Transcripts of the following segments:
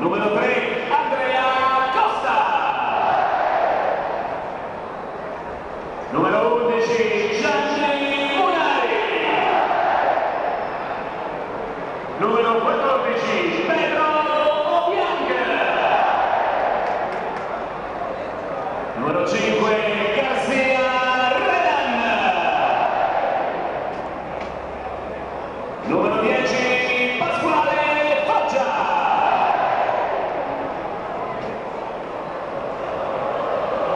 Numero 3, Andrea Costa. Numero 11, Gianni Munari. Numero 14, Pedro Obiang. Numero 5,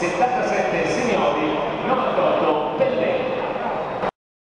77 signori, 98